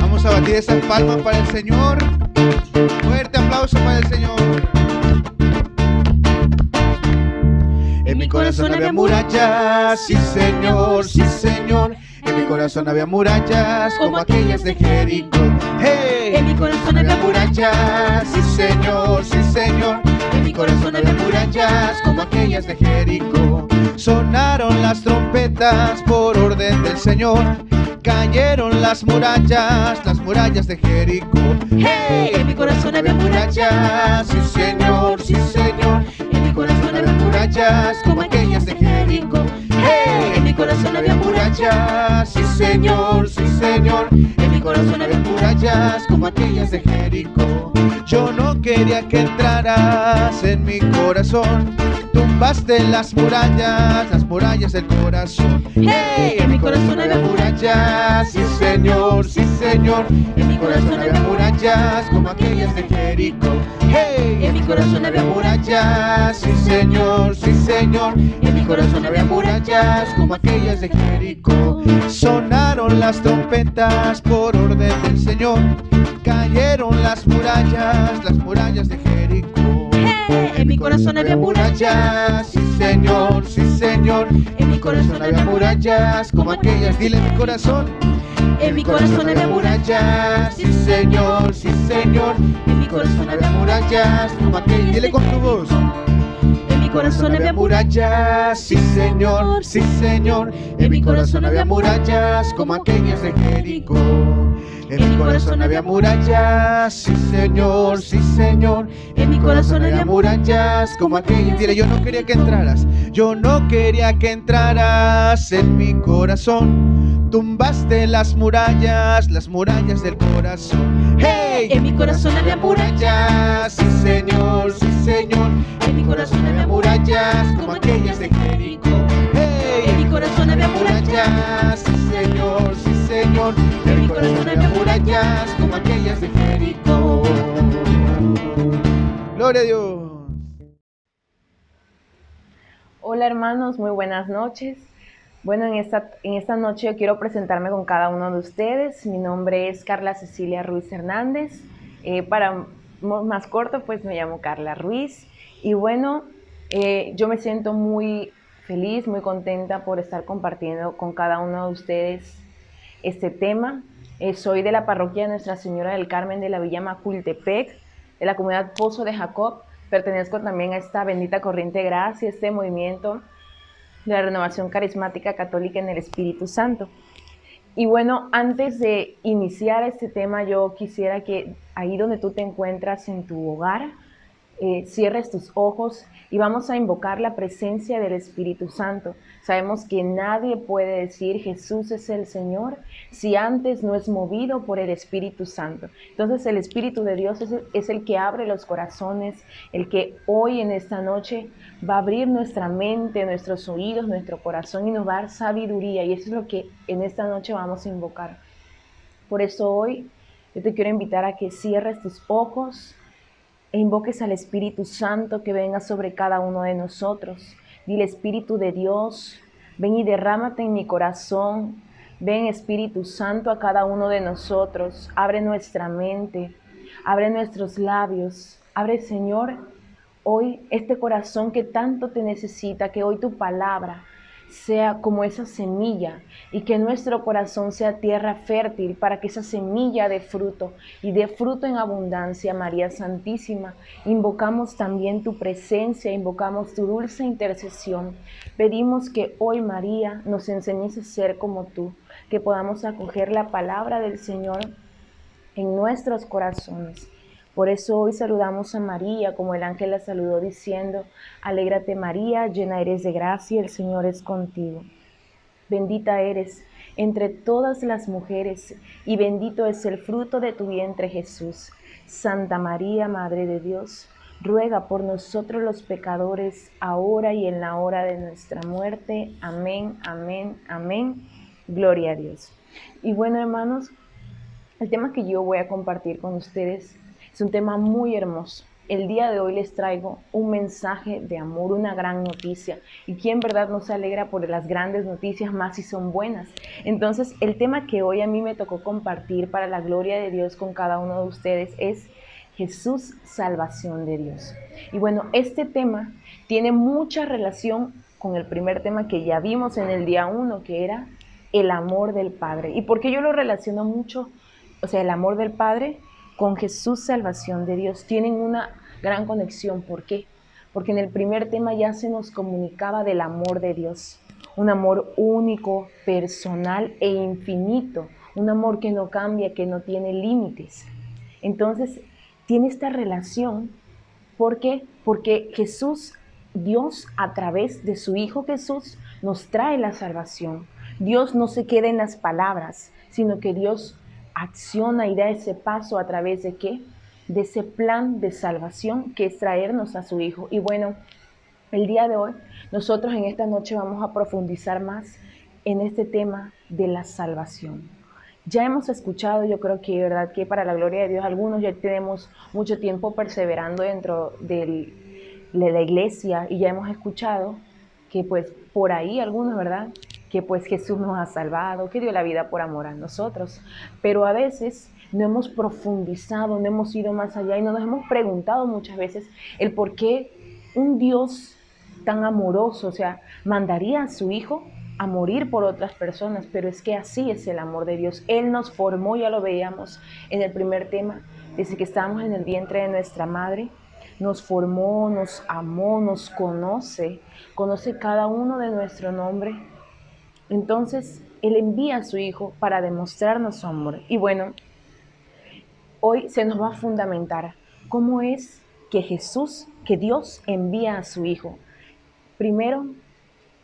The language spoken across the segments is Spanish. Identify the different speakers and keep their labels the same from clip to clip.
Speaker 1: Vamos a batir esas palmas para el Señor. Fuerte aplauso para el Señor. En mi corazón había murallas, sí Señor, sí Señor. En mi corazón había murallas como aquellas de Jericó. ¡Hey!
Speaker 2: En mi corazón había murallas,
Speaker 1: sí Señor, sí Señor. En mi corazón había murallas como aquellas de Jericó. Sonaron las trompetas por orden del Señor. Cayeron las murallas, las murallas de Jericó.
Speaker 2: Hey, en mi corazón había murallas,
Speaker 1: sí Señor, sí Señor. En mi corazón había murallas como aquellas de Jericó. Hey,
Speaker 2: en mi corazón había
Speaker 1: murallas, sí Señor, sí Señor. En mi corazón había murallas como aquellas de Jericó. Yo no quería que entraras en mi corazón. Tumbaste las murallas, las murallas del corazón.
Speaker 2: Hey, en mi corazón había
Speaker 1: murallas, sí Señor, sí Señor. En mi corazón había murallas como aquellas de Jericó. Hey,
Speaker 2: en mi corazón había
Speaker 1: murallas, sí Señor, sí Señor. En mi corazón había murallas como aquellas de Jericó. Sonaron las trompetas por orden del Señor. Cayeron las murallas, las murallas de Jericó.
Speaker 2: En mi corazón había murallas,
Speaker 1: sí Señor, sí Señor.
Speaker 2: En mi corazón había
Speaker 1: murallas como aquellas. Dile mi corazón.
Speaker 2: En mi corazón había murallas,
Speaker 1: sí Señor, sí Señor.
Speaker 2: En mi corazón había
Speaker 1: murallas como aquellas. Dile con tu voz
Speaker 2: En mi corazón había
Speaker 1: murallas, sí Señor, sí Señor. En mi corazón había murallas como aquellas de Jericó. En mi corazón había murallas, sí Señor, sí Señor. En mi corazón había murallas como aquellas. Dile, yo no quería que entraras, yo no quería que entraras en mi corazón. Tumbaste las murallas, las murallas del corazón. ¡Hey!
Speaker 2: En mi corazón había murallas,
Speaker 1: sí Señor, sí Señor. En mi corazón había murallas como aquellas de Jericó. ¡Hey!
Speaker 2: Corazón había murallas,
Speaker 1: sí Señor, sí Señor. En mi corazón había murallas como aquellas de Jericó. Gloria a Dios.
Speaker 3: Hola hermanos, muy buenas noches. Bueno, en esta, en esta noche yo quiero presentarme con cada uno de ustedes. Mi nombre es Carla Cecilia Ruiz Hernández. Eh, para más corto, pues me llamo Carla Ruiz. Y bueno, eh, yo me siento muy feliz, muy contenta por estar compartiendo con cada uno de ustedes este tema. Eh, soy de la parroquia Nuestra Señora del Carmen de la Villa Macultepec, de la comunidad Pozo de Jacob. Pertenezco también a esta bendita corriente de gracia, este movimiento de la renovación carismática católica en el Espíritu Santo. Y bueno, antes de iniciar este tema, yo quisiera que ahí donde tú te encuentras en tu hogar, eh, cierres tus ojos y vamos a invocar la presencia del Espíritu Santo. Sabemos que nadie puede decir Jesús es el Señor si antes no es movido por el Espíritu Santo. Entonces el Espíritu de Dios es el, es el que abre los corazones, el que hoy en esta noche va a abrir nuestra mente, nuestros oídos, nuestro corazón y nos va a dar sabiduría. Y eso es lo que en esta noche vamos a invocar. Por eso hoy yo te quiero invitar a que cierres tus ojos e invoques al Espíritu Santo que venga sobre cada uno de nosotros. Dile Espíritu de Dios, ven y derrámate en mi corazón. Ven Espíritu Santo a cada uno de nosotros. Abre nuestra mente, abre nuestros labios. Abre Señor hoy este corazón que tanto te necesita, que hoy tu palabra sea como esa semilla y que nuestro corazón sea tierra fértil para que esa semilla dé fruto y dé fruto en abundancia, María Santísima. Invocamos también tu presencia, invocamos tu dulce intercesión. Pedimos que hoy, María, nos enseñes a ser como tú, que podamos acoger la palabra del Señor en nuestros corazones por eso hoy saludamos a María como el ángel la saludó diciendo, Alégrate María, llena eres de gracia, el Señor es contigo. Bendita eres entre todas las mujeres y bendito es el fruto de tu vientre Jesús. Santa María, Madre de Dios, ruega por nosotros los pecadores, ahora y en la hora de nuestra muerte. Amén, amén, amén. Gloria a Dios. Y bueno, hermanos, el tema que yo voy a compartir con ustedes es un tema muy hermoso el día de hoy les traigo un mensaje de amor, una gran noticia. Y quien verdad no se alegra por las grandes noticias, más si son buenas. Entonces, el tema que hoy a mí me tocó compartir para la gloria de Dios con cada uno de ustedes es Jesús, salvación de Dios. Y bueno, este tema tiene mucha relación con el primer tema que ya vimos en el día 1, que era el amor del Padre. ¿Y por qué yo lo relaciono mucho? O sea, el amor del Padre con Jesús, salvación de Dios. Tienen una gran conexión. ¿Por qué? Porque en el primer tema ya se nos comunicaba del amor de Dios. Un amor único, personal e infinito. Un amor que no cambia, que no tiene límites. Entonces, tiene esta relación. ¿Por qué? Porque Jesús, Dios, a través de su Hijo Jesús, nos trae la salvación. Dios no se queda en las palabras, sino que Dios acciona y da ese paso a través de qué? De ese plan de salvación que es traernos a su Hijo. Y bueno, el día de hoy, nosotros en esta noche vamos a profundizar más en este tema de la salvación. Ya hemos escuchado, yo creo que, ¿verdad? Que para la gloria de Dios, algunos ya tenemos mucho tiempo perseverando dentro de la iglesia y ya hemos escuchado que pues por ahí algunos, ¿verdad? Que pues Jesús nos ha salvado, que dio la vida por amor a nosotros. Pero a veces no hemos profundizado, no hemos ido más allá y no nos hemos preguntado muchas veces el por qué un Dios tan amoroso, o sea, mandaría a su Hijo a morir por otras personas, pero es que así es el amor de Dios. Él nos formó, ya lo veíamos en el primer tema, desde que estábamos en el vientre de nuestra madre, nos formó, nos amó, nos conoce, conoce cada uno de nuestro nombre entonces, Él envía a su Hijo para demostrarnos su amor. Y bueno, hoy se nos va a fundamentar cómo es que Jesús, que Dios envía a su Hijo. Primero,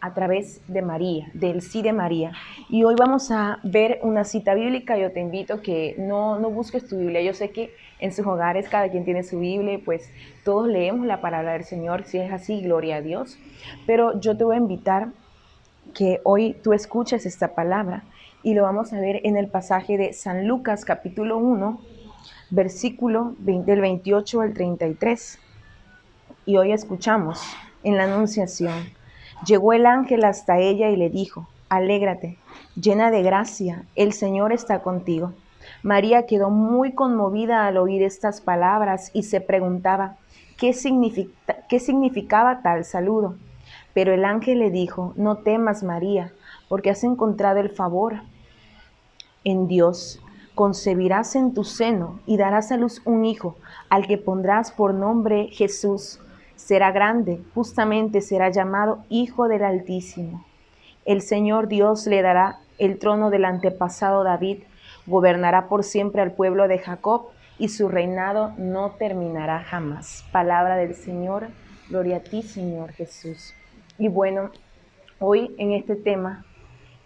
Speaker 3: a través de María, del sí de María. Y hoy vamos a ver una cita bíblica. Yo te invito que no, no busques tu Biblia. Yo sé que en sus hogares cada quien tiene su Biblia, pues todos leemos la palabra del Señor. Si es así, gloria a Dios. Pero yo te voy a invitar que hoy tú escuches esta palabra y lo vamos a ver en el pasaje de San Lucas capítulo 1, versículo del 28 al 33. Y hoy escuchamos en la anunciación, llegó el ángel hasta ella y le dijo, alégrate, llena de gracia, el Señor está contigo. María quedó muy conmovida al oír estas palabras y se preguntaba qué, qué significaba tal saludo. Pero el ángel le dijo, no temas María, porque has encontrado el favor en Dios. Concebirás en tu seno y darás a luz un hijo, al que pondrás por nombre Jesús. Será grande, justamente será llamado Hijo del Altísimo. El Señor Dios le dará el trono del antepasado David, gobernará por siempre al pueblo de Jacob y su reinado no terminará jamás. Palabra del Señor, gloria a ti Señor Jesús. Y bueno, hoy en este tema,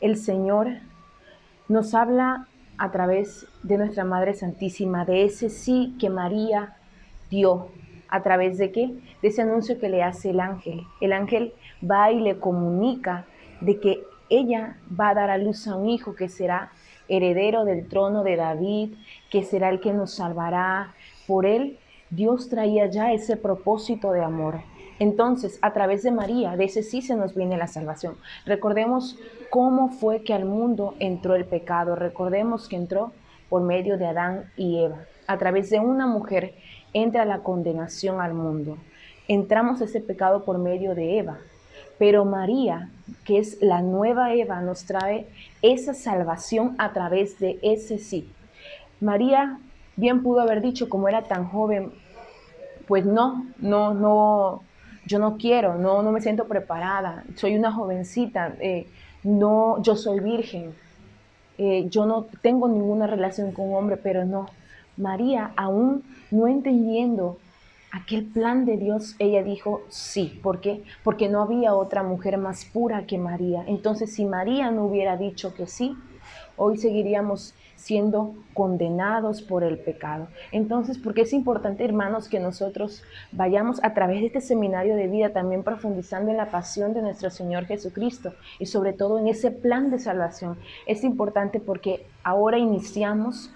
Speaker 3: el Señor nos habla a través de nuestra Madre Santísima, de ese sí que María dio. ¿A través de qué? De ese anuncio que le hace el ángel. El ángel va y le comunica de que ella va a dar a luz a un hijo que será heredero del trono de David, que será el que nos salvará. Por él, Dios traía ya ese propósito de amor. Entonces, a través de María, de ese sí se nos viene la salvación. Recordemos cómo fue que al mundo entró el pecado. Recordemos que entró por medio de Adán y Eva. A través de una mujer entra la condenación al mundo. Entramos ese pecado por medio de Eva. Pero María, que es la nueva Eva, nos trae esa salvación a través de ese sí. María bien pudo haber dicho, como era tan joven, pues no, no, no, yo no quiero, no, no me siento preparada, soy una jovencita, eh, no, yo soy virgen, eh, yo no tengo ninguna relación con un hombre, pero no. María, aún no entendiendo aquel plan de Dios, ella dijo sí. ¿Por qué? Porque no había otra mujer más pura que María. Entonces, si María no hubiera dicho que sí, hoy seguiríamos siendo condenados por el pecado. Entonces, porque es importante, hermanos, que nosotros vayamos a través de este seminario de vida también profundizando en la pasión de nuestro Señor Jesucristo y sobre todo en ese plan de salvación. Es importante porque ahora iniciamos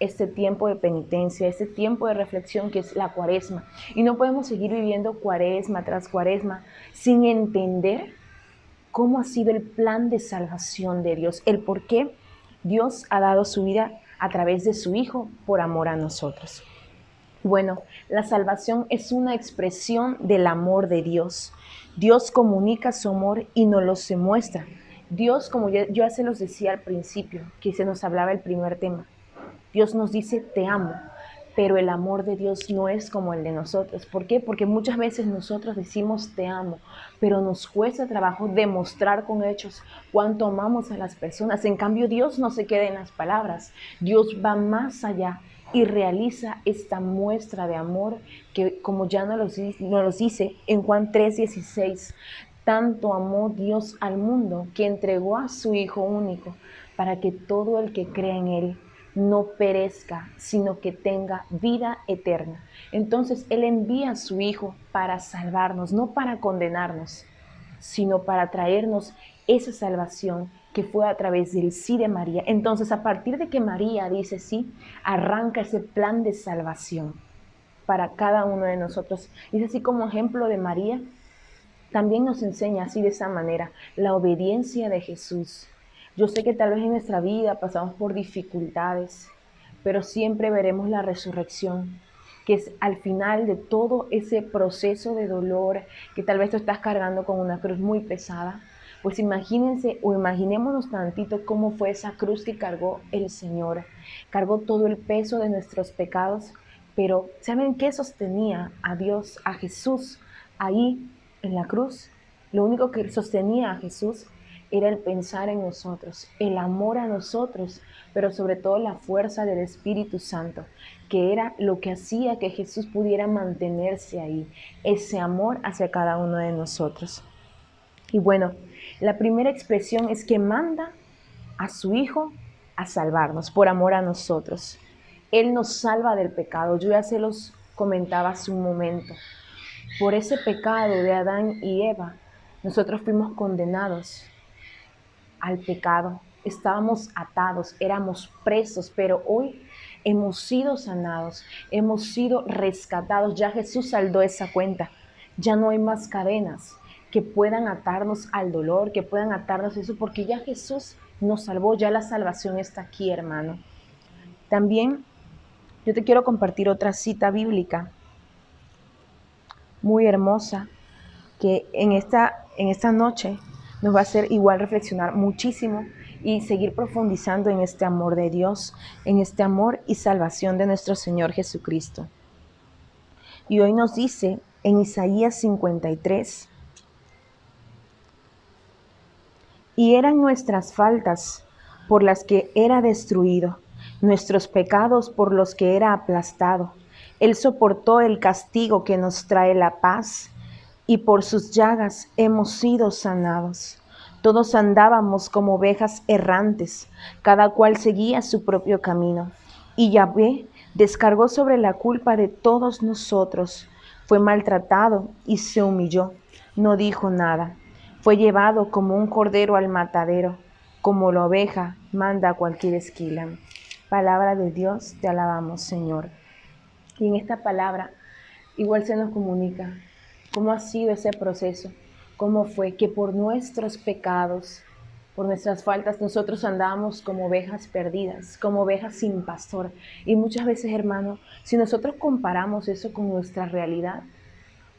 Speaker 3: este tiempo de penitencia, este tiempo de reflexión que es la cuaresma. Y no podemos seguir viviendo cuaresma tras cuaresma sin entender cómo ha sido el plan de salvación de Dios, el por qué Dios ha dado su vida a través de su Hijo por amor a nosotros. Bueno, la salvación es una expresión del amor de Dios. Dios comunica su amor y nos lo se muestra. Dios, como yo, ya se los decía al principio, que se nos hablaba el primer tema, Dios nos dice, te amo, pero el amor de Dios no es como el de nosotros. ¿Por qué? Porque muchas veces nosotros decimos te amo, pero nos cuesta trabajo demostrar con hechos cuánto amamos a las personas. En cambio, Dios no se queda en las palabras, Dios va más allá y realiza esta muestra de amor que, como ya nos lo, dice en Juan 3:16, tanto amó Dios al mundo que entregó a su Hijo único para que todo el que crea en Él no perezca, sino que tenga vida eterna. Entonces Él envía a su Hijo para salvarnos, no para condenarnos, sino para traernos esa salvación que fue a través del sí de María. Entonces, a partir de que María dice sí, arranca ese plan de salvación para cada uno de nosotros. Y es así como ejemplo de María, también nos enseña así de esa manera la obediencia de Jesús yo sé que tal vez en nuestra vida pasamos por dificultades, pero siempre veremos la resurrección, que es al final de todo ese proceso de dolor que tal vez tú estás cargando con una cruz muy pesada. Pues imagínense o imaginémonos tantito cómo fue esa cruz que cargó el Señor. Cargó todo el peso de nuestros pecados, pero ¿saben qué sostenía a Dios, a Jesús ahí en la cruz? Lo único que sostenía a Jesús era el pensar en nosotros, el amor a nosotros, pero sobre todo la fuerza del Espíritu Santo, que era lo que hacía que Jesús pudiera mantenerse ahí, ese amor hacia cada uno de nosotros. Y bueno, la primera expresión es que manda a su Hijo a salvarnos por amor a nosotros. Él nos salva del pecado. Yo ya se los comentaba hace un momento. Por ese pecado de Adán y Eva, nosotros fuimos condenados al pecado. Estábamos atados, éramos presos, pero hoy hemos sido sanados, hemos sido rescatados. Ya Jesús saldó esa cuenta. Ya no hay más cadenas que puedan atarnos al dolor, que puedan atarnos eso, porque ya Jesús nos salvó, ya la salvación está aquí, hermano. También yo te quiero compartir otra cita bíblica muy hermosa que en esta, en esta noche nos va a hacer igual reflexionar muchísimo y seguir profundizando en este amor de Dios, en este amor y salvación de nuestro Señor Jesucristo. Y hoy nos dice en Isaías 53, y eran nuestras faltas por las que era destruido, nuestros pecados por los que era aplastado. Él soportó el castigo que nos trae la paz y por sus llagas hemos sido sanados. Todos andábamos como ovejas errantes, cada cual seguía su propio camino. Y Yahvé descargó sobre la culpa de todos nosotros. Fue maltratado y se humilló. No dijo nada. Fue llevado como un cordero al matadero, como la oveja manda a cualquier esquila. Palabra de Dios, te alabamos, Señor. Y en esta palabra igual se nos comunica cómo ha sido ese proceso, cómo fue que por nuestros pecados, por nuestras faltas, nosotros andamos como ovejas perdidas, como ovejas sin pastor. Y muchas veces, hermano, si nosotros comparamos eso con nuestra realidad,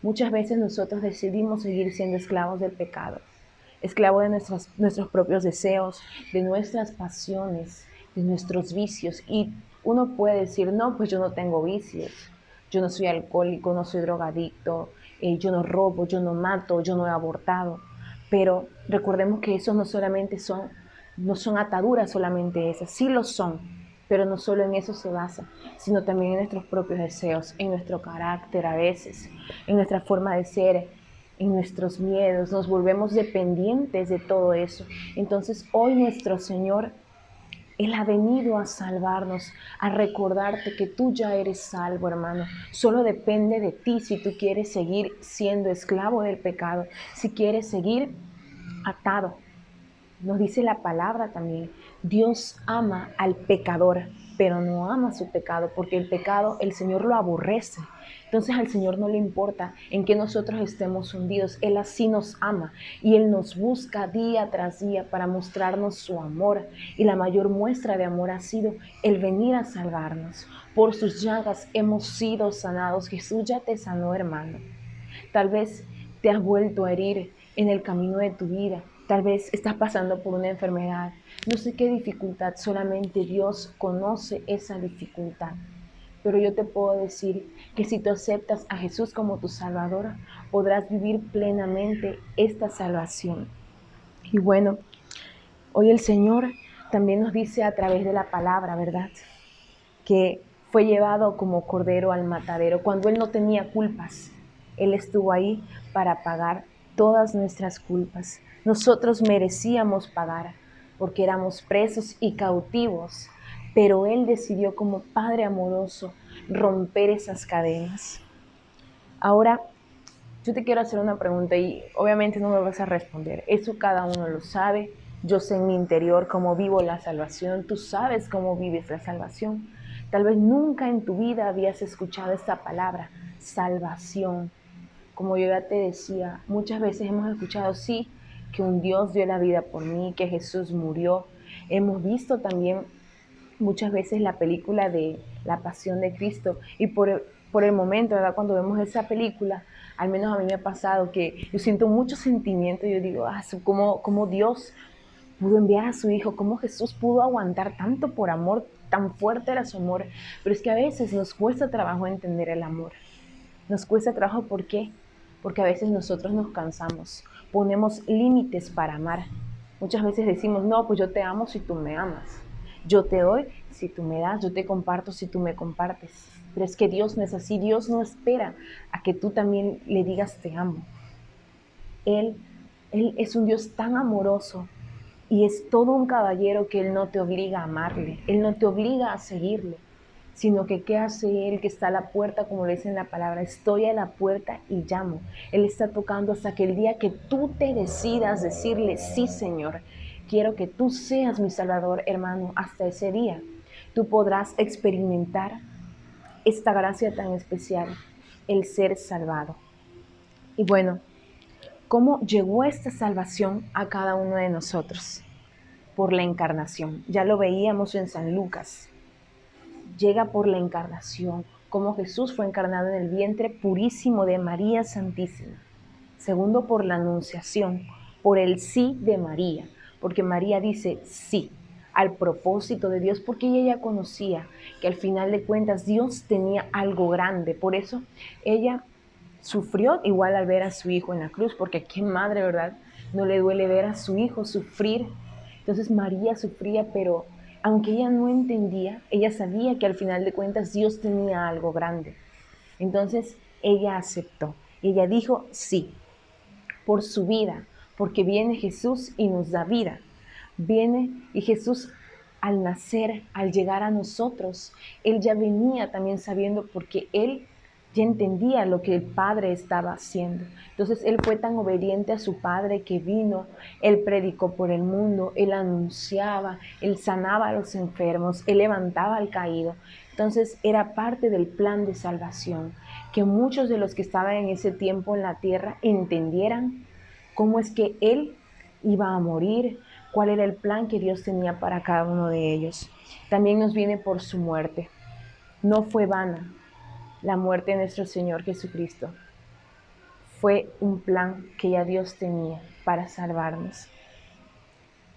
Speaker 3: muchas veces nosotros decidimos seguir siendo esclavos del pecado, esclavos de nuestros, nuestros propios deseos, de nuestras pasiones, de nuestros vicios. Y uno puede decir, no, pues yo no tengo vicios, yo no soy alcohólico, no soy drogadicto, eh, yo no robo, yo no mato, yo no he abortado. Pero recordemos que eso no solamente son, no son ataduras solamente esas, sí lo son, pero no solo en eso se basa, sino también en nuestros propios deseos, en nuestro carácter a veces, en nuestra forma de ser, en nuestros miedos, nos volvemos dependientes de todo eso. Entonces hoy nuestro Señor él ha venido a salvarnos, a recordarte que tú ya eres salvo, hermano. Solo depende de ti si tú quieres seguir siendo esclavo del pecado, si quieres seguir atado. Nos dice la palabra también, Dios ama al pecador, pero no ama su pecado, porque el pecado el Señor lo aborrece. Entonces al Señor no le importa en que nosotros estemos hundidos, Él así nos ama y Él nos busca día tras día para mostrarnos su amor. Y la mayor muestra de amor ha sido el venir a salvarnos. Por sus llagas hemos sido sanados. Jesús ya te sanó, hermano. Tal vez te has vuelto a herir en el camino de tu vida. Tal vez estás pasando por una enfermedad. No sé qué dificultad, solamente Dios conoce esa dificultad. Pero yo te puedo decir que si tú aceptas a Jesús como tu Salvador, podrás vivir plenamente esta salvación. Y bueno, hoy el Señor también nos dice a través de la palabra, ¿verdad? Que fue llevado como cordero al matadero cuando Él no tenía culpas. Él estuvo ahí para pagar todas nuestras culpas. Nosotros merecíamos pagar porque éramos presos y cautivos pero Él decidió como Padre amoroso romper esas cadenas. Ahora, yo te quiero hacer una pregunta y obviamente no me vas a responder. Eso cada uno lo sabe. Yo sé en mi interior cómo vivo la salvación. Tú sabes cómo vives la salvación. Tal vez nunca en tu vida habías escuchado esta palabra, salvación. Como yo ya te decía, muchas veces hemos escuchado, sí, que un Dios dio la vida por mí, que Jesús murió. Hemos visto también muchas veces la película de la pasión de Cristo y por por el momento, ¿verdad? Cuando vemos esa película, al menos a mí me ha pasado que yo siento mucho sentimiento, yo digo, ah, cómo, cómo Dios pudo enviar a su Hijo, cómo Jesús pudo aguantar tanto por amor, tan fuerte era su amor, pero es que a veces nos cuesta trabajo entender el amor. Nos cuesta trabajo, ¿por qué? Porque a veces nosotros nos cansamos, ponemos límites para amar. Muchas veces decimos, no, pues yo te amo si tú me amas. Yo te doy si tú me das, yo te comparto si tú me compartes. Pero es que Dios no es así, Dios no espera a que tú también le digas te amo. Él, Él es un Dios tan amoroso y es todo un caballero que Él no te obliga a amarle, Él no te obliga a seguirle, sino que qué hace Él que está a la puerta, como le dice en la palabra, estoy a la puerta y llamo. Él está tocando hasta que el día que tú te decidas decirle, sí Señor, quiero que tú seas mi Salvador, hermano, hasta ese día. Tú podrás experimentar esta gracia tan especial, el ser salvado. Y bueno, ¿cómo llegó esta salvación a cada uno de nosotros? Por la encarnación. Ya lo veíamos en San Lucas. Llega por la encarnación, como Jesús fue encarnado en el vientre purísimo de María Santísima. Segundo, por la anunciación, por el sí de María porque María dice sí al propósito de Dios, porque ella ya conocía que al final de cuentas Dios tenía algo grande. Por eso ella sufrió igual al ver a su hijo en la cruz, porque qué madre, ¿verdad? No le duele ver a su hijo sufrir. Entonces María sufría, pero aunque ella no entendía, ella sabía que al final de cuentas Dios tenía algo grande. Entonces ella aceptó. Y ella dijo sí, por su vida, porque viene Jesús y nos da vida. Viene y Jesús al nacer, al llegar a nosotros, Él ya venía también sabiendo porque Él ya entendía lo que el Padre estaba haciendo. Entonces Él fue tan obediente a su Padre que vino, Él predicó por el mundo, Él anunciaba, Él sanaba a los enfermos, Él levantaba al caído. Entonces era parte del plan de salvación, que muchos de los que estaban en ese tiempo en la tierra entendieran cómo es que Él iba a morir, cuál era el plan que Dios tenía para cada uno de ellos. También nos viene por su muerte. No fue vana la muerte de nuestro Señor Jesucristo. Fue un plan que ya Dios tenía para salvarnos.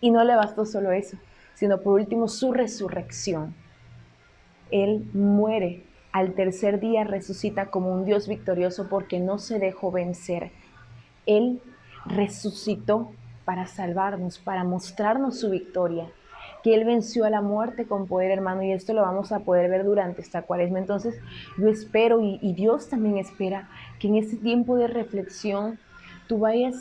Speaker 3: Y no le bastó solo eso, sino por último su resurrección. Él muere, al tercer día resucita como un Dios victorioso porque no se dejó vencer. Él resucitó para salvarnos, para mostrarnos su victoria, que Él venció a la muerte con poder, hermano, y esto lo vamos a poder ver durante esta cuaresma. Entonces, yo espero y, y Dios también espera que en este tiempo de reflexión tú vayas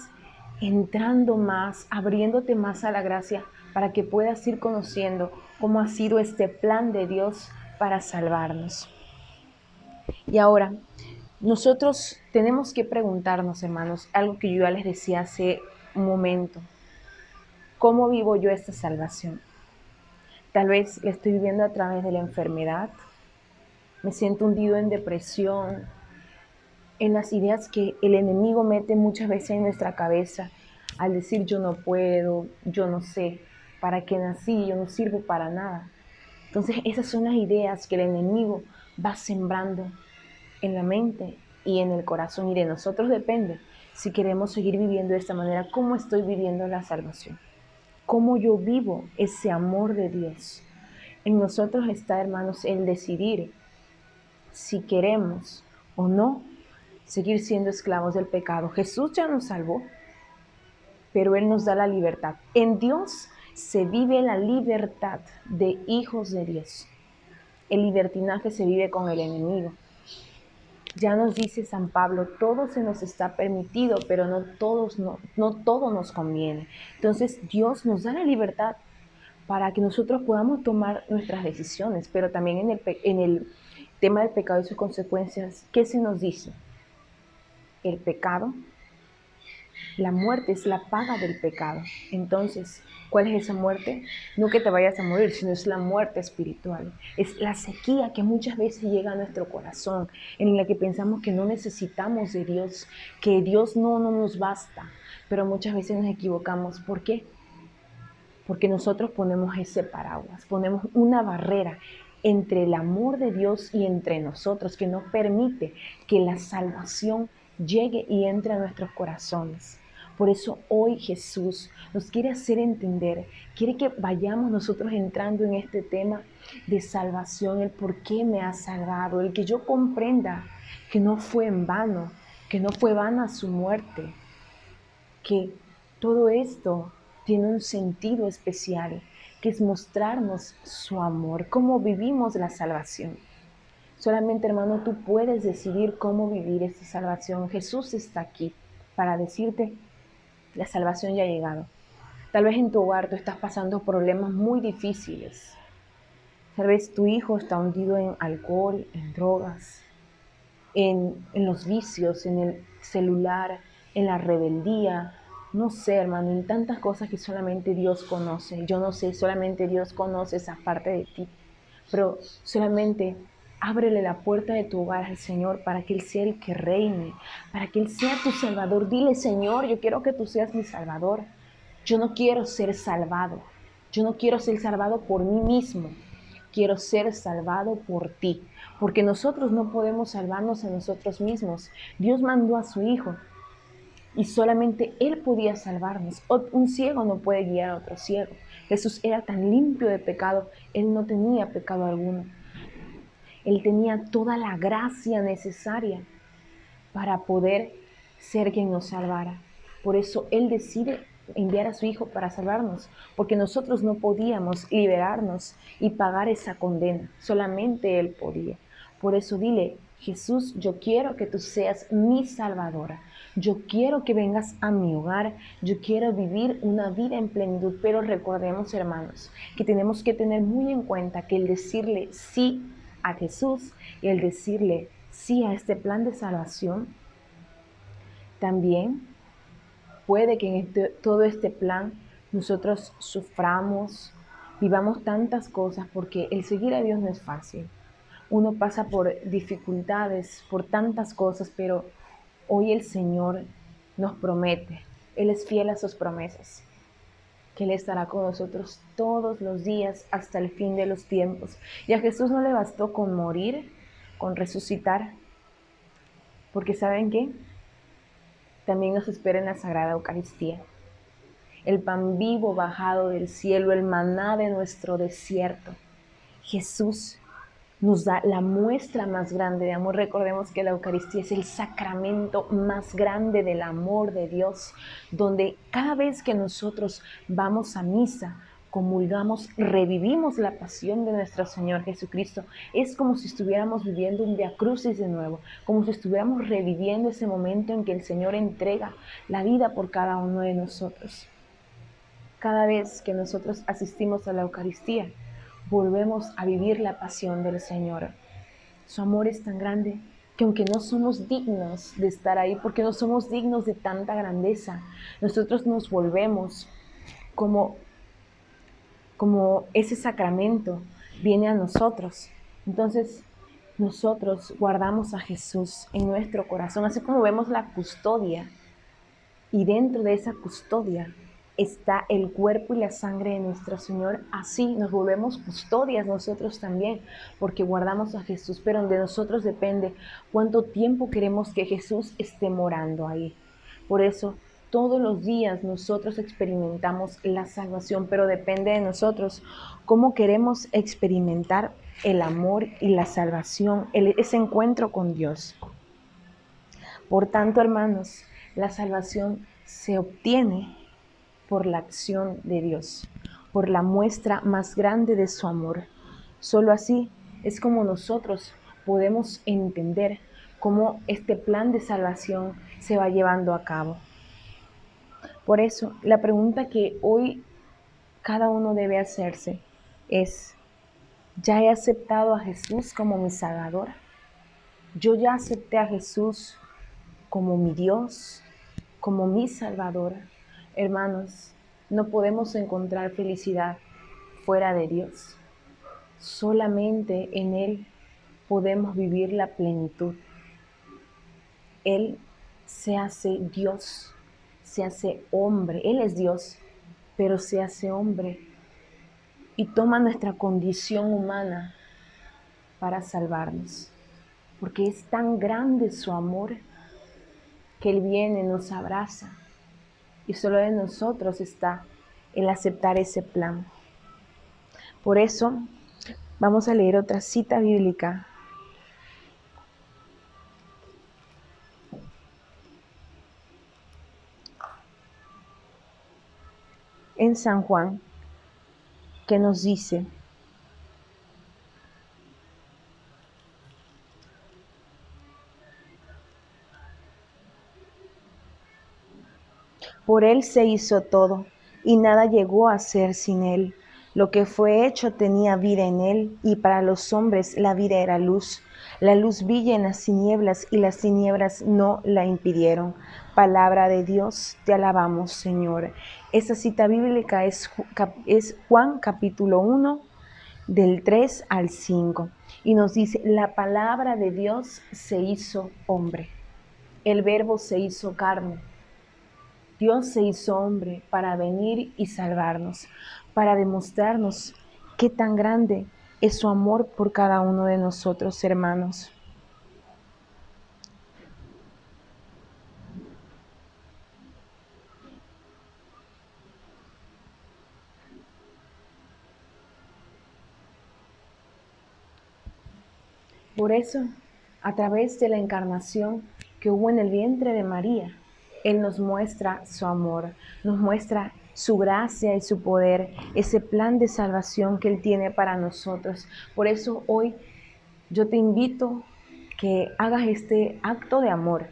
Speaker 3: entrando más, abriéndote más a la gracia, para que puedas ir conociendo cómo ha sido este plan de Dios para salvarnos. Y ahora, nosotros tenemos que preguntarnos, hermanos, algo que yo ya les decía hace un momento. ¿Cómo vivo yo esta salvación? Tal vez la estoy viviendo a través de la enfermedad. Me siento hundido en depresión, en las ideas que el enemigo mete muchas veces en nuestra cabeza al decir yo no puedo, yo no sé para qué nací, yo no sirvo para nada. Entonces esas son las ideas que el enemigo va sembrando en la mente y en el corazón y de nosotros depende si queremos seguir viviendo de esta manera, cómo estoy viviendo la salvación, cómo yo vivo ese amor de Dios. En nosotros está, hermanos, el decidir si queremos o no seguir siendo esclavos del pecado. Jesús ya nos salvó, pero Él nos da la libertad. En Dios se vive la libertad de hijos de Dios. El libertinaje se vive con el enemigo. Ya nos dice San Pablo, todo se nos está permitido, pero no, todos, no, no todo nos conviene. Entonces Dios nos da la libertad para que nosotros podamos tomar nuestras decisiones, pero también en el, en el tema del pecado y sus consecuencias, ¿qué se nos dice? El pecado, la muerte es la paga del pecado. Entonces, ¿Cuál es esa muerte? No que te vayas a morir, sino es la muerte espiritual. Es la sequía que muchas veces llega a nuestro corazón, en la que pensamos que no necesitamos de Dios, que Dios no, no nos basta. Pero muchas veces nos equivocamos. ¿Por qué? Porque nosotros ponemos ese paraguas, ponemos una barrera entre el amor de Dios y entre nosotros que no permite que la salvación llegue y entre a nuestros corazones. Por eso hoy Jesús nos quiere hacer entender, quiere que vayamos nosotros entrando en este tema de salvación, el por qué me ha salvado, el que yo comprenda que no fue en vano, que no fue vana su muerte, que todo esto tiene un sentido especial, que es mostrarnos su amor, cómo vivimos la salvación. Solamente hermano, tú puedes decidir cómo vivir esta salvación. Jesús está aquí para decirte la salvación ya ha llegado. Tal vez en tu hogar tú estás pasando problemas muy difíciles. Tal vez tu hijo está hundido en alcohol, en drogas, en, en los vicios, en el celular, en la rebeldía. No sé, hermano, en tantas cosas que solamente Dios conoce. Yo no sé, solamente Dios conoce esa parte de ti. Pero solamente Ábrele la puerta de tu hogar al Señor para que Él sea el que reine, para que Él sea tu Salvador. Dile, Señor, yo quiero que tú seas mi Salvador. Yo no quiero ser salvado. Yo no quiero ser salvado por mí mismo. Quiero ser salvado por ti. Porque nosotros no podemos salvarnos a nosotros mismos. Dios mandó a su Hijo y solamente Él podía salvarnos. Un ciego no puede guiar a otro ciego. Jesús era tan limpio de pecado, Él no tenía pecado alguno. Él tenía toda la gracia necesaria para poder ser quien nos salvara. Por eso Él decide enviar a su Hijo para salvarnos, porque nosotros no podíamos liberarnos y pagar esa condena, solamente Él podía. Por eso dile, Jesús, yo quiero que tú seas mi salvadora. Yo quiero que vengas a mi hogar. Yo quiero vivir una vida en plenitud. Pero recordemos, hermanos, que tenemos que tener muy en cuenta que el decirle sí a Jesús y el decirle sí a este plan de salvación, también puede que en este, todo este plan nosotros suframos, vivamos tantas cosas, porque el seguir a Dios no es fácil. Uno pasa por dificultades, por tantas cosas, pero hoy el Señor nos promete, Él es fiel a sus promesas Él estará con nosotros todos los días hasta el fin de los tiempos. Y a Jesús no le bastó con morir, con resucitar, porque ¿saben qué? También nos espera en la Sagrada Eucaristía. El pan vivo bajado del cielo, el maná de nuestro desierto. Jesús nos da la muestra más grande de amor. Recordemos que la Eucaristía es el sacramento más grande del amor de Dios, donde cada vez que nosotros vamos a misa, comulgamos, revivimos la pasión de nuestro Señor Jesucristo. Es como si estuviéramos viviendo un Via Crucis de nuevo, como si estuviéramos reviviendo ese momento en que el Señor entrega la vida por cada uno de nosotros. Cada vez que nosotros asistimos a la Eucaristía, volvemos a vivir la pasión del Señor. Su amor es tan grande que aunque no somos dignos de estar ahí, porque no somos dignos de tanta grandeza, nosotros nos volvemos como, como ese sacramento viene a nosotros. Entonces, nosotros guardamos a Jesús en nuestro corazón, así como vemos la custodia. Y dentro de esa custodia está el cuerpo y la sangre de nuestro Señor. Así nos volvemos custodias nosotros también, porque guardamos a Jesús, pero de nosotros depende cuánto tiempo queremos que Jesús esté morando ahí. Por eso, todos los días nosotros experimentamos la salvación, pero depende de nosotros cómo queremos experimentar el amor y la salvación, ese encuentro con Dios. Por tanto, hermanos, la salvación se obtiene por la acción de Dios, por la muestra más grande de su amor. Solo así es como nosotros podemos entender cómo este plan de salvación se va llevando a cabo. Por eso, la pregunta que hoy cada uno debe hacerse es, ¿ya he aceptado a Jesús como mi Salvador? ¿Yo ya acepté a Jesús como mi Dios, como mi Salvador? Hermanos, no podemos encontrar felicidad fuera de Dios. Solamente en Él podemos vivir la plenitud. Él se hace Dios, se hace hombre. Él es Dios, pero se hace hombre y toma nuestra condición humana para salvarnos. Porque es tan grande su amor que Él viene, nos abraza y solo de nosotros está el aceptar ese plan. Por eso vamos a leer otra cita bíblica. En San Juan, que nos dice, Por Él se hizo todo, y nada llegó a ser sin Él. Lo que fue hecho tenía vida en Él, y para los hombres la vida era luz. La luz brilla en las tinieblas, y las tinieblas no la impidieron. Palabra de Dios, te alabamos, Señor. Esta cita bíblica es, es Juan capítulo 1, del 3 al 5, y nos dice, la palabra de Dios se hizo hombre. El verbo se hizo carne Dios se hizo hombre para venir y salvarnos, para demostrarnos qué tan grande es su amor por cada uno de nosotros, hermanos. Por eso, a través de la encarnación que hubo en el vientre de María, él nos muestra su amor, nos muestra su gracia y su poder, ese plan de salvación que Él tiene para nosotros. Por eso hoy yo te invito que hagas este acto de amor.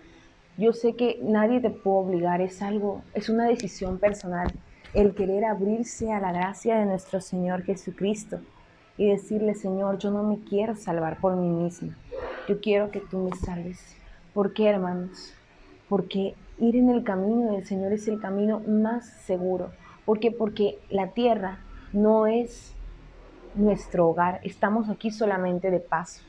Speaker 3: Yo sé que nadie te puede obligar, es algo, es una decisión personal, el querer abrirse a la gracia de nuestro Señor Jesucristo y decirle, Señor, yo no me quiero salvar por mí misma, yo quiero que tú me salves. ¿Por qué, hermanos? Porque ir en el camino del Señor es el camino más seguro. ¿Por qué? Porque la tierra no es nuestro hogar, estamos aquí solamente de paso.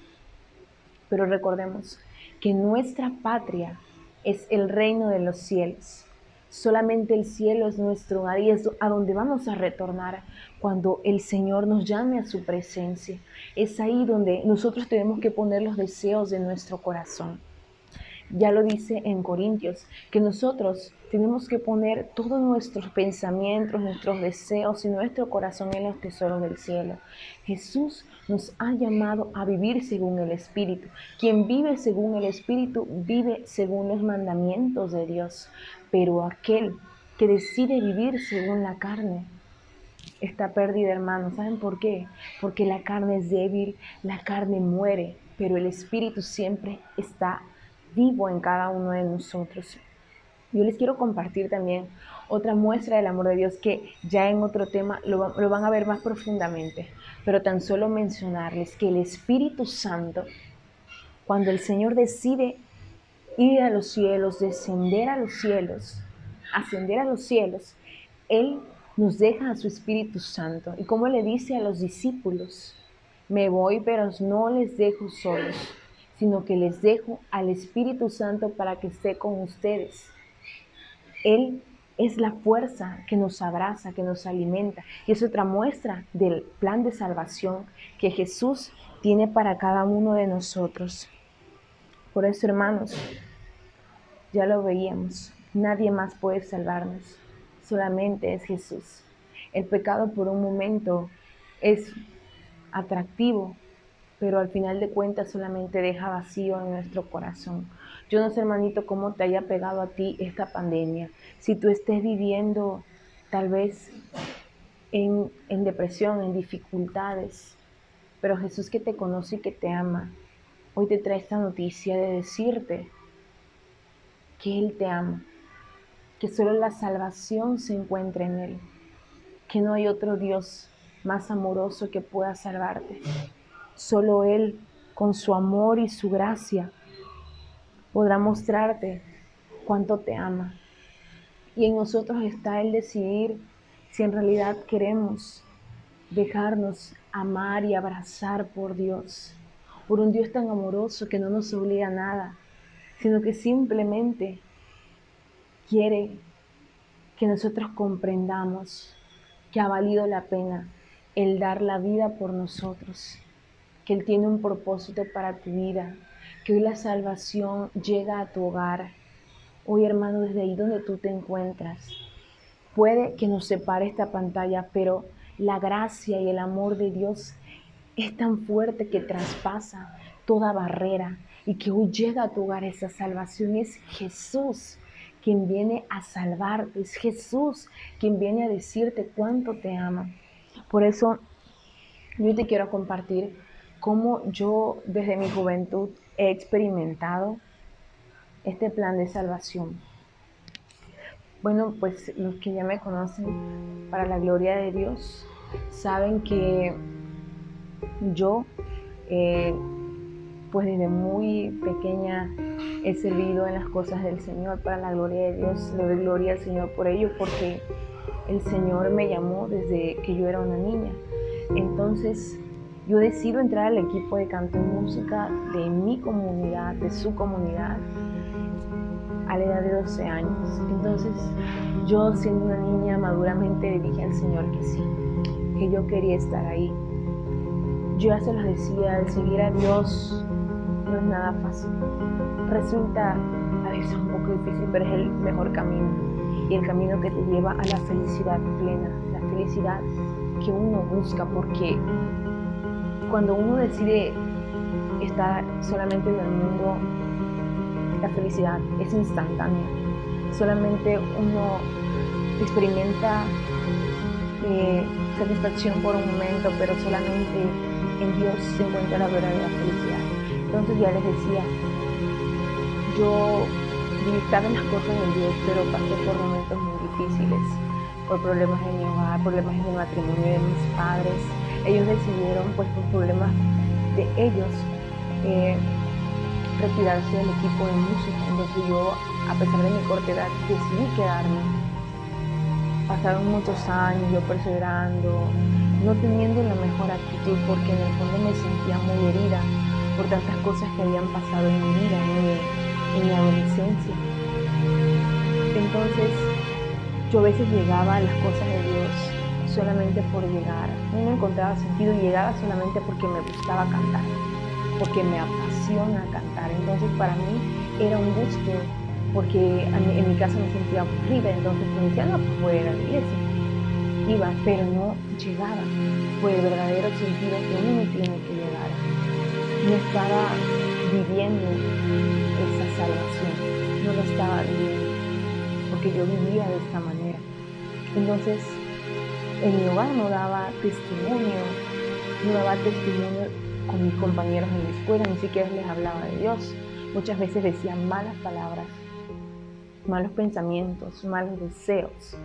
Speaker 3: Pero recordemos que nuestra patria es el reino de los cielos. Solamente el cielo es nuestro hogar y es a donde vamos a retornar cuando el Señor nos llame a su presencia. Es ahí donde nosotros tenemos que poner los deseos de nuestro corazón. Ya lo dice en Corintios, que nosotros tenemos que poner todos nuestros pensamientos, nuestros deseos y nuestro corazón en los tesoros del cielo. Jesús nos ha llamado a vivir según el Espíritu. Quien vive según el Espíritu vive según los mandamientos de Dios. Pero aquel que decide vivir según la carne está perdido, hermano. ¿Saben por qué? Porque la carne es débil, la carne muere, pero el Espíritu siempre está vivo en cada uno de nosotros. Yo les quiero compartir también otra muestra del amor de Dios que ya en otro tema lo, van a ver más profundamente, pero tan solo mencionarles que el Espíritu Santo, cuando el Señor decide ir a los cielos, descender a los cielos, ascender a los cielos, Él nos deja a su Espíritu Santo. Y como le dice a los discípulos, me voy, pero no les dejo solos, sino que les dejo al Espíritu Santo para que esté con ustedes. Él es la fuerza que nos abraza, que nos alimenta. Y es otra muestra del plan de salvación que Jesús tiene para cada uno de nosotros. Por eso, hermanos, ya lo veíamos, nadie más puede salvarnos, solamente es Jesús. El pecado por un momento es atractivo, pero al final de cuentas solamente deja vacío en nuestro corazón. Yo no sé, hermanito, cómo te haya pegado a ti esta pandemia. Si tú estés viviendo tal vez en, en depresión, en dificultades, pero Jesús que te conoce y que te ama, hoy te trae esta noticia de decirte que Él te ama, que solo la salvación se encuentra en Él, que no hay otro Dios más amoroso que pueda salvarte. Solo Él, con su amor y su gracia, podrá mostrarte cuánto te ama. Y en nosotros está el decidir si en realidad queremos dejarnos amar y abrazar por Dios, por un Dios tan amoroso que no nos obliga a nada, sino que simplemente quiere que nosotros comprendamos que ha valido la pena el dar la vida por nosotros, que Él tiene un propósito para tu vida, que hoy la salvación llega a tu hogar. Hoy, hermano, desde ahí donde tú te encuentras, puede que nos separe esta pantalla, pero la gracia y el amor de Dios es tan fuerte que traspasa toda barrera y que hoy llega a tu hogar esa salvación. Es Jesús quien viene a salvarte, es Jesús quien viene a decirte cuánto te ama. Por eso yo te quiero compartir cómo yo desde mi juventud he experimentado este plan de salvación. Bueno, pues los que ya me conocen para la gloria de Dios saben que yo, eh, pues desde muy pequeña he servido en las cosas del Señor para la gloria de Dios. Le doy gloria al Señor por ello porque el Señor me llamó desde que yo era una niña. Entonces, yo decido entrar al equipo de canto y música de mi comunidad, de su comunidad, a la edad de 12 años. Entonces, yo siendo una niña maduramente dije al Señor que sí, que yo quería estar ahí. Yo ya se los decía, el seguir a Dios no es nada fácil. Resulta a veces un poco difícil, pero es el mejor camino. Y el camino que te lleva a la felicidad plena, la felicidad que uno busca, porque cuando uno decide estar solamente en el mundo, la felicidad es instantánea. Solamente uno experimenta eh, satisfacción por un momento, pero solamente en Dios se encuentra la verdadera felicidad. Entonces ya les decía, yo en las cosas de Dios, pero pasé por momentos muy difíciles, por problemas en mi hogar, problemas en el matrimonio de mis padres, ellos decidieron, pues por problemas de ellos, eh, retirarse del equipo de música. Entonces yo, a pesar de mi corta edad, decidí quedarme. Pasaron muchos años yo perseverando, no teniendo la mejor actitud porque en el fondo me sentía muy herida por tantas cosas que habían pasado en mi vida, en mi adolescencia. Entonces yo a veces llegaba a las cosas de solamente por llegar. No encontraba sentido y llegaba solamente porque me gustaba cantar, porque me apasiona cantar. Entonces para mí era un gusto, porque en mi casa me sentía aburrida, entonces me decía, no, pues voy a la iglesia. Iba, pero no llegaba por el verdadero sentido que uno tiene que llegar. No estaba viviendo esa salvación, no lo estaba viviendo, porque yo vivía de esta manera. Entonces, en mi hogar no daba testimonio, no daba testimonio con mis compañeros en la escuela, ni siquiera les hablaba de Dios. Muchas veces decía malas palabras, malos pensamientos, malos deseos,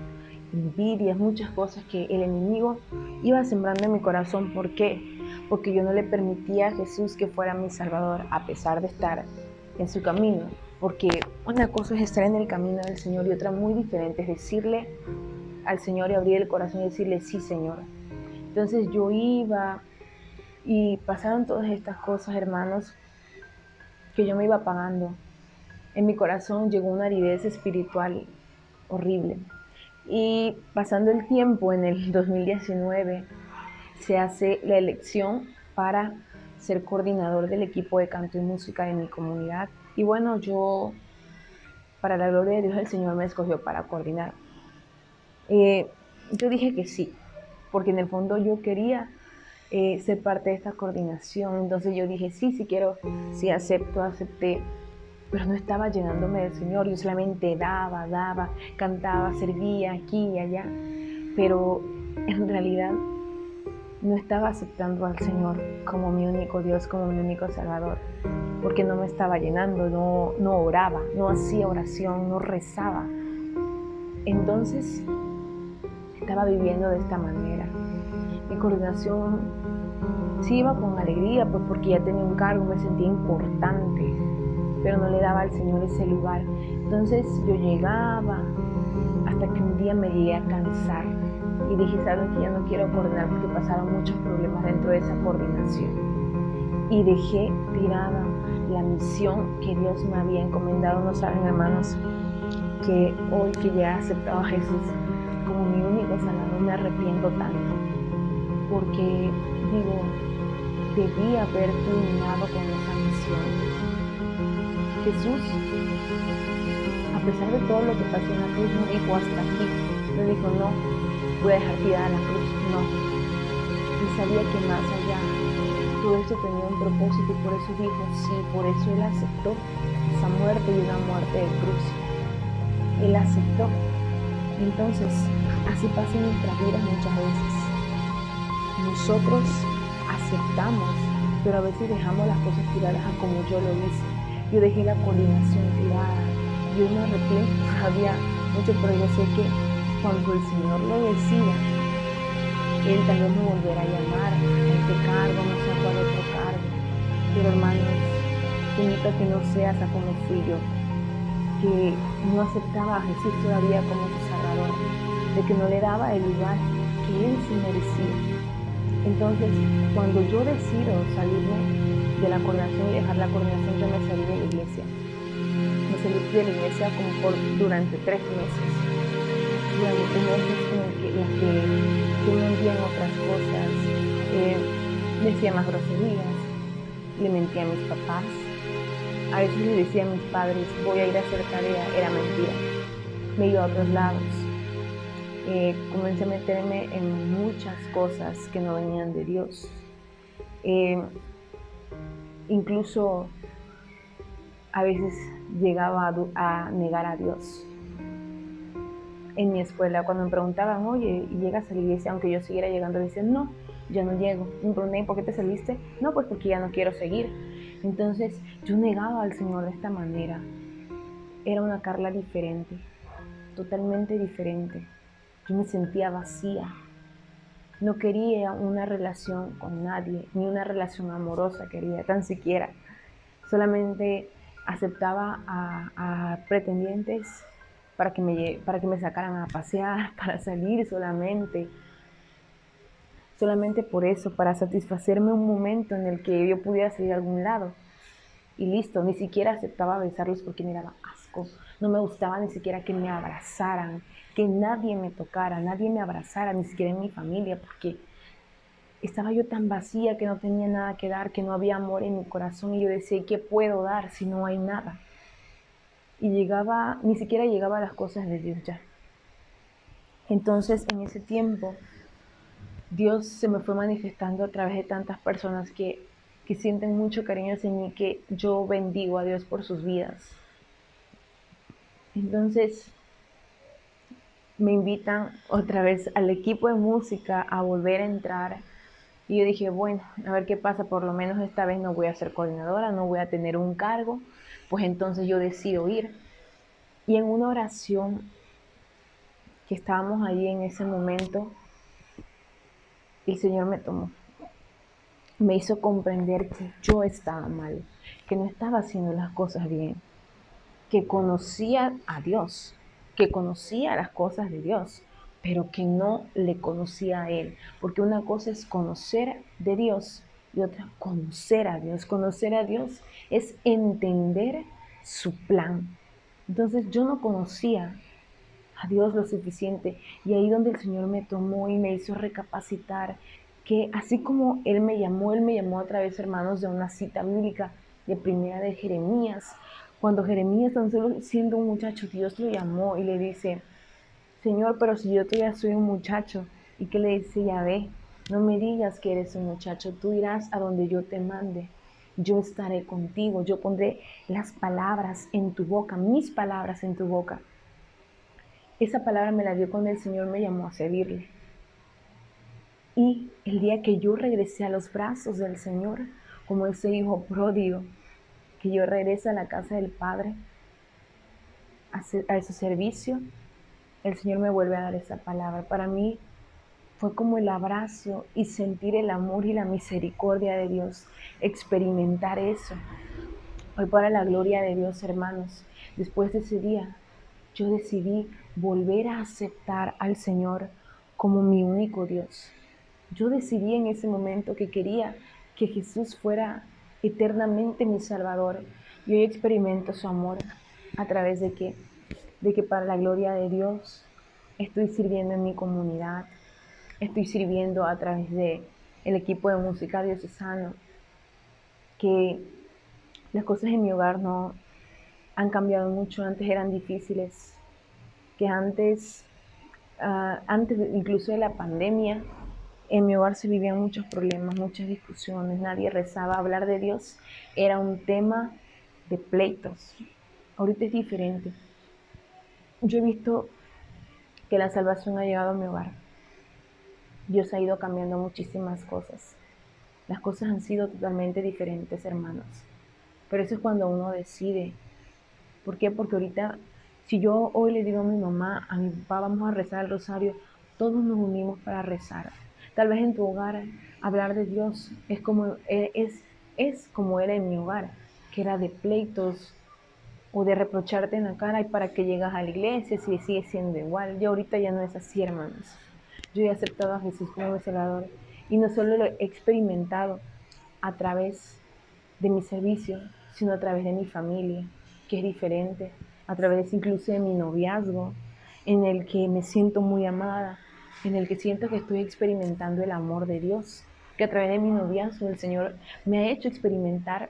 Speaker 3: envidias, muchas cosas que el enemigo iba sembrando en mi corazón. ¿Por qué? Porque yo no le permitía a Jesús que fuera mi Salvador, a pesar de estar en su camino. Porque una cosa es estar en el camino del Señor y otra muy diferente es decirle al Señor y abrir el corazón y decirle, sí, Señor. Entonces yo iba y pasaron todas estas cosas, hermanos, que yo me iba pagando. En mi corazón llegó una aridez espiritual horrible. Y pasando el tiempo, en el 2019, se hace la elección para ser coordinador del equipo de canto y música de mi comunidad. Y bueno, yo, para la gloria de Dios, el Señor me escogió para coordinar. Eh, yo dije que sí, porque en el fondo yo quería eh, ser parte de esta coordinación. Entonces yo dije, sí, sí quiero, sí acepto, acepté. Pero no estaba llenándome del Señor, yo solamente daba, daba, cantaba, servía aquí y allá. Pero en realidad no estaba aceptando al Señor como mi único Dios, como mi único Salvador, porque no me estaba llenando, no, no oraba, no hacía oración, no rezaba. Entonces estaba viviendo de esta manera. Mi coordinación sí iba con alegría, pues porque ya tenía un cargo, me sentía importante, pero no le daba al Señor ese lugar. Entonces yo llegaba hasta que un día me llegué a cansar y dije, saben que ya no quiero coordinar porque pasaron muchos problemas dentro de esa coordinación. Y dejé tirada la misión que Dios me había encomendado. No saben, hermanos, que hoy que ya he aceptado a Jesús como mi único salvador, me arrepiento tanto. Porque digo, debí haber terminado con esa misión. Jesús, a pesar de todo lo que pasó en la cruz, no dijo hasta aquí. No dijo, no, voy a dejar tirada la cruz. No. Y sabía que más allá todo esto tenía un propósito y por eso dijo sí, por eso Él aceptó esa muerte y una muerte de cruz. Él aceptó. Entonces, así pasa en nuestras vidas muchas veces. Nosotros aceptamos, pero a veces dejamos las cosas tiradas a como yo lo hice. Yo dejé la coordinación tirada. Yo me arrepiento todavía mucho, pero yo sé que cuando el Señor lo decida, Él también me volverá a llamar a este cargo, no sé cuál otro cargo. Pero hermanos, te que no seas a como fui yo, que no aceptaba a Jesús todavía como su De que no le daba el lugar que Él se merecía. Entonces, cuando yo decido salirme de la coordinación y dejar la coordinación, yo me salí de la iglesia. Me salí de la iglesia como por durante tres meses durante meses en el que, las que yo me otras cosas, eh, decía más groserías, le mentía a mis papás, a veces le decía a mis padres, voy a ir a hacer tarea, era mentira, me iba a otros lados. Eh, comencé a meterme en muchas cosas que no venían de Dios. Eh, incluso a veces llegaba a, negar a Dios en mi escuela, cuando me preguntaban, oye, ¿y llegas a la iglesia? Aunque yo siguiera llegando, decían, no, ya no llego. Me pregunté, ¿por qué te saliste? No, pues porque ya no quiero seguir. Entonces yo negaba al Señor de esta manera. Era una Carla diferente, totalmente diferente. Yo me sentía vacía. No quería una relación con nadie, ni una relación amorosa quería, tan siquiera. Solamente aceptaba a, pretendientes para que me, para que me sacaran a pasear, para salir solamente. Solamente por eso, para satisfacerme un momento en el que yo pudiera salir a algún lado. Y listo, ni siquiera aceptaba besarlos porque me daba asco. No me gustaba ni siquiera que me abrazaran, que nadie me tocara, nadie me abrazara, ni siquiera en mi familia, porque estaba yo tan vacía que no tenía nada que dar, que no había amor en mi corazón. Y yo decía, ¿qué puedo dar si no hay nada? y llegaba, ni siquiera llegaba a las cosas de Dios ya. Entonces, en ese tiempo, Dios se me fue manifestando a través de tantas personas que, que sienten mucho cariño hacia mí, que yo bendigo a Dios por sus vidas. Entonces, me invitan otra vez al equipo de música a volver a entrar. Y yo dije, bueno, a ver qué pasa, por lo menos esta vez no voy a ser coordinadora, no voy a tener un cargo, pues entonces yo decido ir. Y en una oración que estábamos allí en ese momento, el Señor me tomó. Me hizo comprender que yo estaba mal, que no estaba haciendo las cosas bien, que conocía a Dios, que conocía las cosas de Dios, pero que no le conocía a Él. Porque una cosa es conocer de Dios y otra conocer a Dios. Conocer a Dios es entender su plan. Entonces yo no conocía a Dios lo suficiente y ahí donde el Señor me tomó y me hizo recapacitar que así como Él me llamó, Él me llamó a través, hermanos, de una cita bíblica de primera de Jeremías. Cuando Jeremías, tan solo siendo un muchacho, Dios lo llamó y le dice, Señor, pero si yo todavía soy un muchacho, ¿y qué le dice Yahvé? No me digas que eres un muchacho, tú irás a donde yo te mande. Yo estaré contigo, yo pondré las palabras en tu boca, mis palabras en tu boca. Esa palabra me la dio cuando el Señor me llamó a servirle. Y el día que yo regresé a los brazos del Señor, como ese hijo pródigo, que yo regrese a la casa del Padre, a, a ese servicio, el Señor me vuelve a dar esa palabra. Para mí fue como el abrazo y sentir el amor y la misericordia de Dios, experimentar eso. Hoy para la gloria de Dios, hermanos, después de ese día, yo decidí volver a aceptar al Señor como mi único Dios. Yo decidí en ese momento que quería que Jesús fuera eternamente mi Salvador. Y hoy experimento su amor a través de que de que para la gloria de Dios estoy sirviendo en mi comunidad, estoy sirviendo a través de el equipo de música diocesano, que las cosas en mi hogar no han cambiado mucho, antes eran difíciles, que antes, uh, antes incluso de la pandemia, en mi hogar se vivían muchos problemas, muchas discusiones, nadie rezaba, hablar de Dios era un tema de pleitos. Ahorita es diferente yo he visto que la salvación ha llegado a mi hogar. Dios ha ido cambiando muchísimas cosas. Las cosas han sido totalmente diferentes, hermanos. Pero eso es cuando uno decide. ¿Por qué? Porque ahorita, si yo hoy le digo a mi mamá, a mi papá, vamos a rezar el rosario, todos nos unimos para rezar. Tal vez en tu hogar hablar de Dios es como, es, es como era en mi hogar, que era de pleitos, o de reprocharte en la cara y para que llegas a la iglesia si sigue siendo igual. Yo ahorita ya no es así, hermanos. Yo he aceptado a Jesús como mi Salvador y no solo lo he experimentado a través de mi servicio, sino a través de mi familia, que es diferente, a través incluso de mi noviazgo, en el que me siento muy amada, en el que siento que estoy experimentando el amor de Dios, que a través de mi noviazgo el Señor me ha hecho experimentar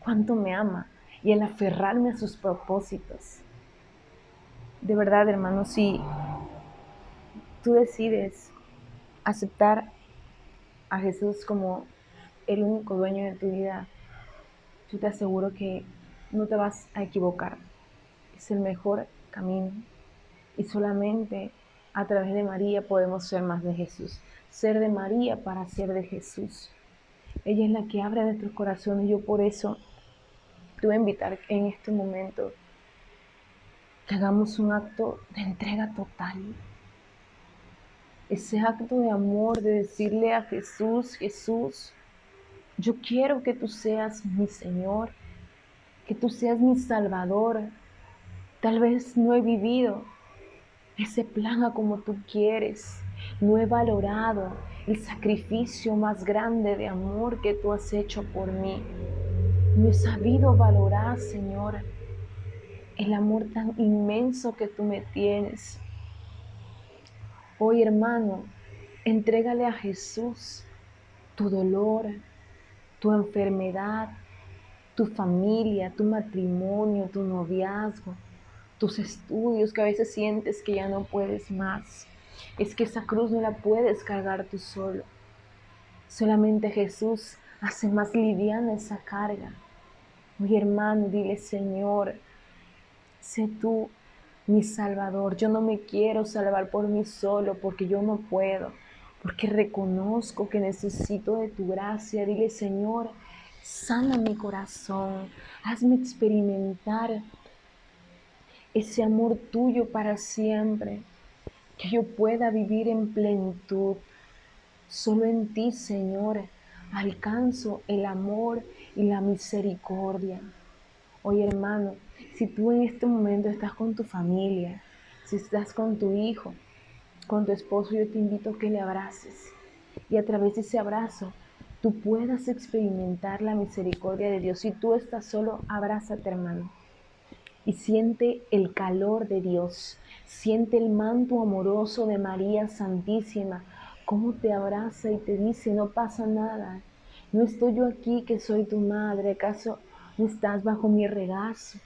Speaker 3: cuánto me ama, y el aferrarme a sus propósitos. De verdad, hermano, si tú decides aceptar a Jesús como el único dueño de tu vida, yo te aseguro que no te vas a equivocar. Es el mejor camino. Y solamente a través de María podemos ser más de Jesús. Ser de María para ser de Jesús. Ella es la que abre nuestros corazones. Yo por eso te voy a invitar en este momento que hagamos un acto de entrega total. Ese acto de amor, de decirle a Jesús, Jesús, yo quiero que tú seas mi Señor, que tú seas mi Salvador. Tal vez no he vivido ese plan a como tú quieres. No he valorado el sacrificio más grande de amor que tú has hecho por mí. No he sabido valorar, Señor, el amor tan inmenso que tú me tienes. Hoy, hermano, entrégale a Jesús tu dolor, tu enfermedad, tu familia, tu matrimonio, tu noviazgo, tus estudios que a veces sientes que ya no puedes más. Es que esa cruz no la puedes cargar tú solo. Solamente Jesús hace más liviana esa carga. Mi hermano, dile, Señor, sé tú mi Salvador. Yo no me quiero salvar por mí solo porque yo no puedo, porque reconozco que necesito de tu gracia. Dile, Señor, sana mi corazón, hazme experimentar ese amor tuyo para siempre, que yo pueda vivir en plenitud. Solo en ti, Señor, alcanzo el amor y la misericordia. Oye hermano, si tú en este momento estás con tu familia, si estás con tu hijo, con tu esposo, yo te invito a que le abraces y a través de ese abrazo tú puedas experimentar la misericordia de Dios. Si tú estás solo, abrázate, hermano. Y siente el calor de Dios. Siente el manto amoroso de María Santísima. Cómo te abraza y te dice, no pasa nada. No estoy yo aquí que soy tu madre. ¿Acaso estás bajo mi regazo?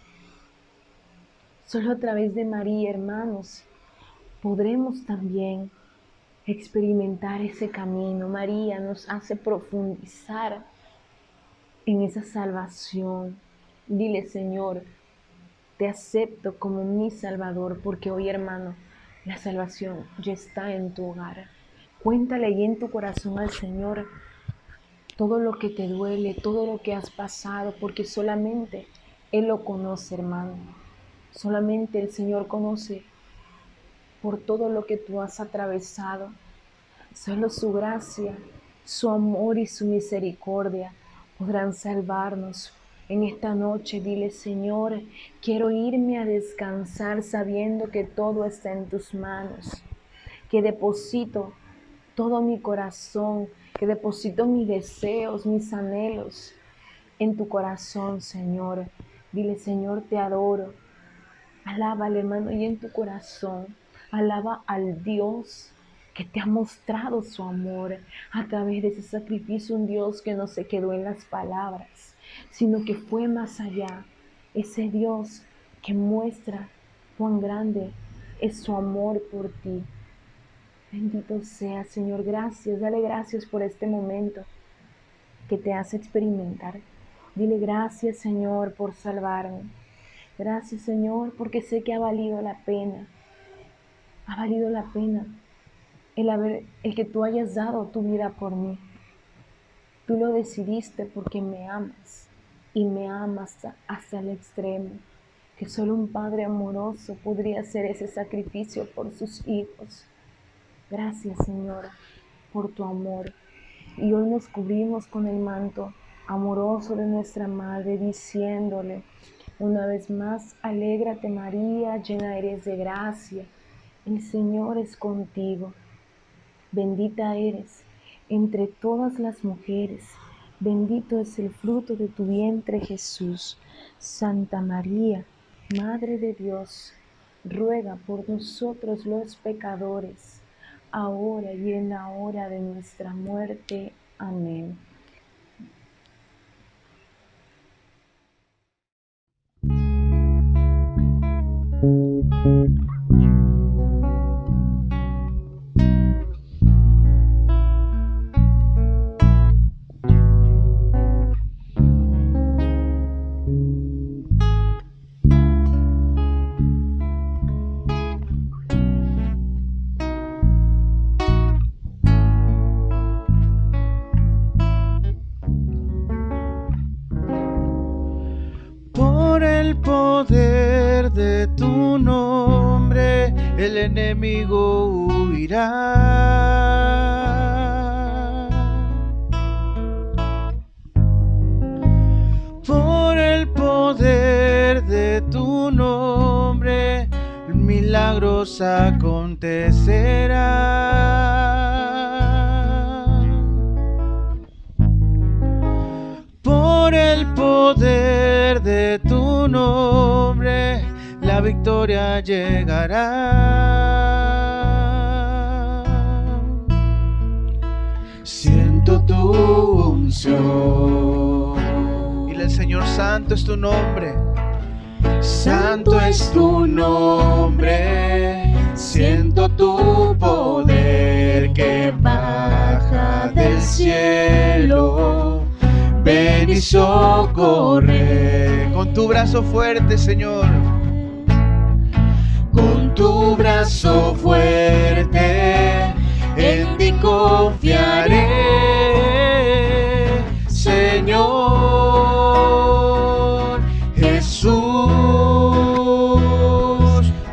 Speaker 3: Solo a través de María, hermanos, podremos también experimentar ese camino. María nos hace profundizar en esa salvación. Dile, Señor, te acepto como mi Salvador, porque hoy, hermano, la salvación ya está en tu hogar. Cuéntale ahí en tu corazón al Señor todo lo que te duele, todo lo que has pasado, porque solamente Él lo conoce, hermano. Solamente el Señor conoce por todo lo que tú has atravesado. Solo su gracia, su amor y su misericordia podrán salvarnos. En esta noche dile, Señor, quiero irme a descansar sabiendo que todo está en tus manos, que deposito todo mi corazón, que deposito mis deseos, mis anhelos en tu corazón, Señor. Dile, Señor, te adoro. Alábale, hermano, y en tu corazón Alaba al Dios que te ha mostrado su amor a través de ese sacrificio, un Dios que no se quedó en las palabras, sino que fue más allá. Ese Dios que muestra cuán grande es su amor por ti. Bendito sea, Señor, gracias. Dale gracias por este momento que te hace experimentar. Dile gracias, Señor, por salvarme. Gracias, Señor, porque sé que ha valido la pena ha valido la pena el, haber, el que tú hayas dado tu vida por mí. Tú lo decidiste porque me amas y me amas hasta, el extremo, que solo un padre amoroso podría hacer ese sacrificio por sus hijos. Gracias, Señora, por tu amor. Y hoy nos cubrimos con el manto amoroso de nuestra Madre, diciéndole una vez más, alégrate María, llena eres de gracia el Señor es contigo. Bendita eres entre todas las mujeres. Bendito es el fruto de tu vientre Jesús. Santa María, Madre de Dios, ruega por nosotros los pecadores, ahora y en la hora de nuestra muerte. Amén.
Speaker 1: Enemigo huirá. Por el poder de tu nombre, milagros acontecerán. Victoria llegará. tu unción. Dile al Señor, santo es tu nombre. Santo es tu nombre. Siento tu poder que baja del cielo. Ven y socorre con tu brazo fuerte, Señor. Tu brazo fuerte en ti confiaré. Señor Jesús,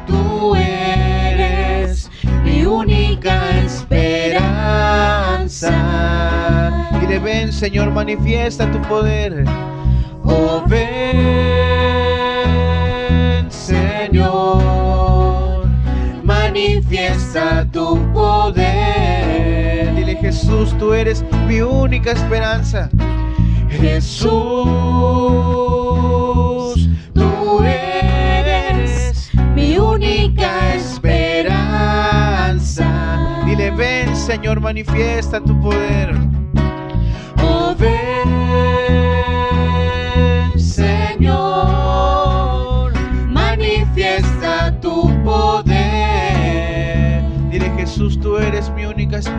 Speaker 1: tú eres mi única esperanza. Y le ven, Señor, manifiesta tu poder. Oh, ven, manifiesta tu poder.
Speaker 4: Dile Jesús, tú eres mi única esperanza.
Speaker 1: Jesús, tú eres mi única esperanza.
Speaker 4: Dile, ven Señor, manifiesta tu poder.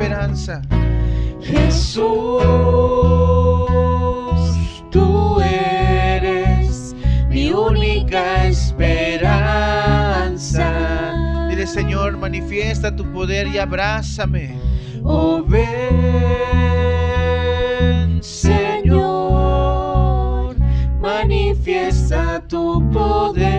Speaker 4: Esperanza.
Speaker 1: Jesús, tú eres mi única esperanza.
Speaker 4: Dile Señor, manifiesta tu poder y abrázame.
Speaker 1: Oh, ven, Señor, manifiesta tu poder.